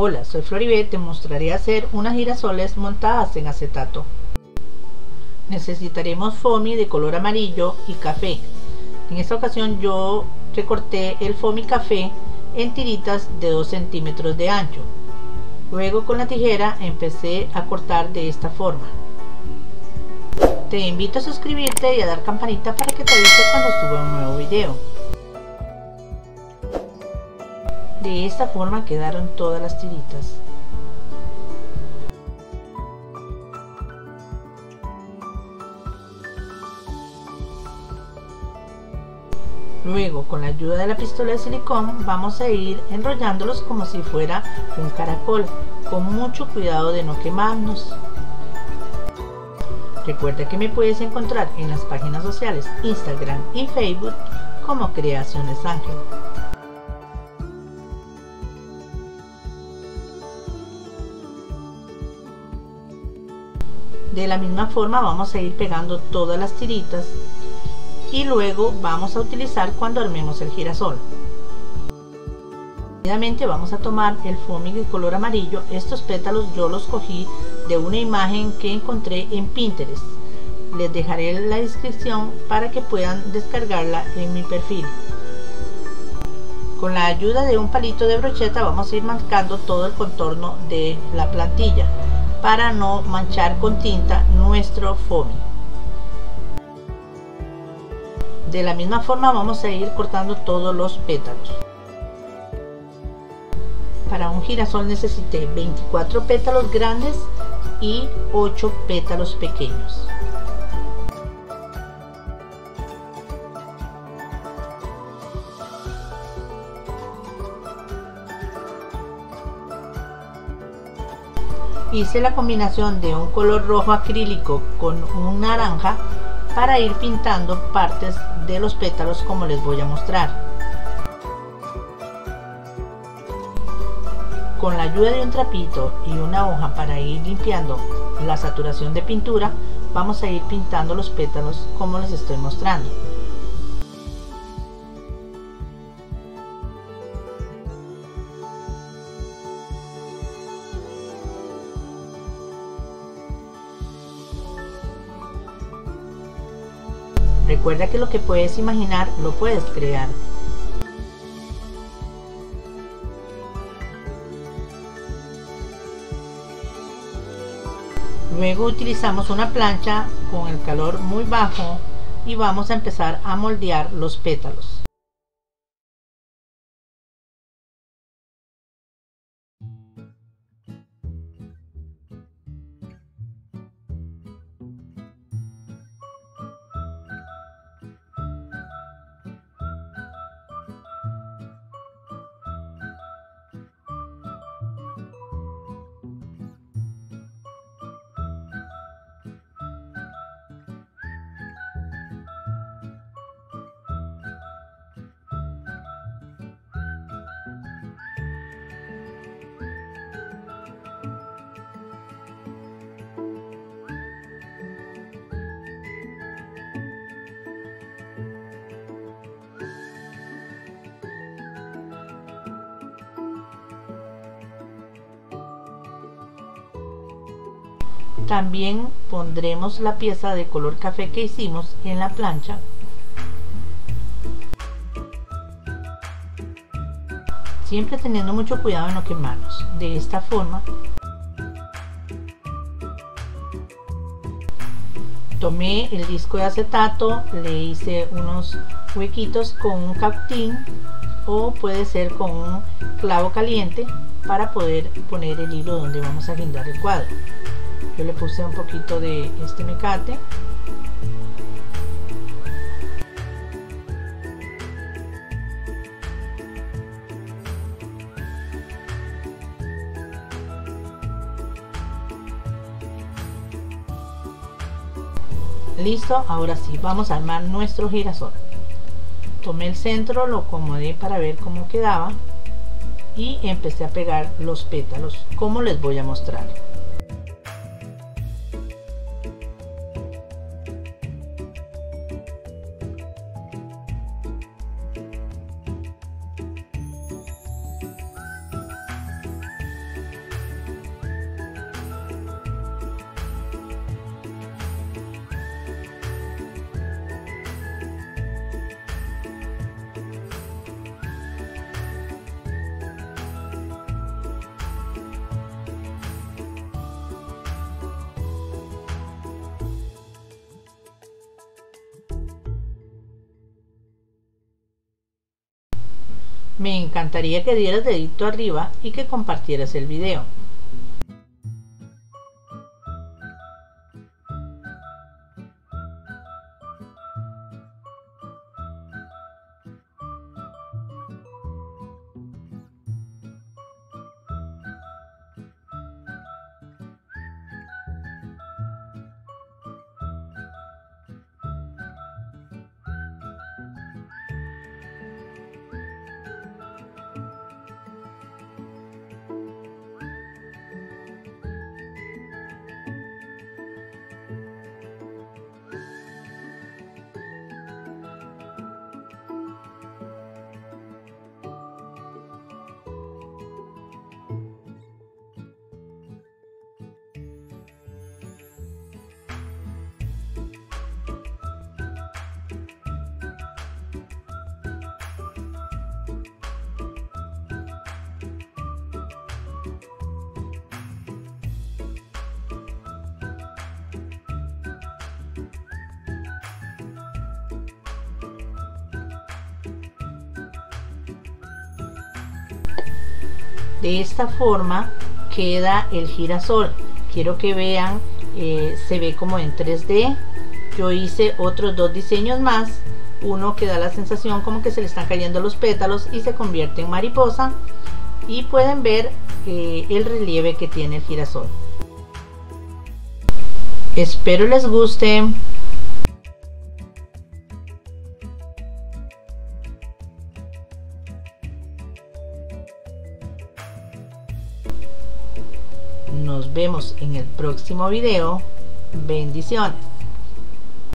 Hola, soy Floribet, te mostraré hacer unas girasoles montadas en acetato. Necesitaremos foamy de color amarillo y café. En esta ocasión yo recorté el foamy café en tiritas de 2 centímetros de ancho. Luego con la tijera empecé a cortar de esta forma. Te invito a suscribirte y a dar campanita para que te avise cuando suba un nuevo video. De esta forma quedaron todas las tiritas. Luego, con la ayuda de la pistola de silicón, vamos a ir enrollándolos como si fuera un caracol, con mucho cuidado de no quemarnos. Recuerda que me puedes encontrar en las páginas sociales Instagram y Facebook como Creaciones Ángel. De la misma forma vamos a ir pegando todas las tiritas y luego vamos a utilizar cuando armemos el girasol. Vamos a tomar el foamy de color amarillo. Estos pétalos yo los cogí de una imagen que encontré en Pinterest. Les dejaré la descripción para que puedan descargarla en mi perfil. Con la ayuda de un palito de brocheta vamos a ir marcando todo el contorno de la plantilla para no manchar con tinta nuestro foamy. De la misma forma vamos a ir cortando todos los pétalos. Para un girasol necesité 24 pétalos grandes y 8 pétalos pequeños. Hice la combinación de un color rojo acrílico con un naranja para ir pintando partes de los pétalos como les voy a mostrar. Con la ayuda de un trapito y una hoja para ir limpiando la saturación de pintura, vamos a ir pintando los pétalos como les estoy mostrando. Recuerda que lo que puedes imaginar lo puedes crear. Luego utilizamos una plancha con el calor muy bajo y vamos a empezar a moldear los pétalos. También pondremos la pieza de color café que hicimos en la plancha. Siempre teniendo mucho cuidado en no quemarnos. De esta forma tomé el disco de acetato, le hice unos huequitos con un cautín o puede ser con un clavo caliente para poder poner el hilo donde vamos a guindar el cuadro yo le puse un poquito de este mecate. Listo ahora sí vamos a armar nuestro girasol. Tomé el centro lo acomodé para ver cómo quedaba y empecé a pegar los pétalos como les voy a mostrar Me encantaría que dieras dedito arriba y que compartieras el video. De esta forma queda el girasol. Quiero que vean eh, se ve como en 3D yo hice otros dos diseños más. Uno que da la sensación como que se le están cayendo los pétalos y se convierte en mariposa. Y pueden ver eh, el relieve que tiene el girasol. Espero les guste Nos vemos en el próximo video. Bendiciones.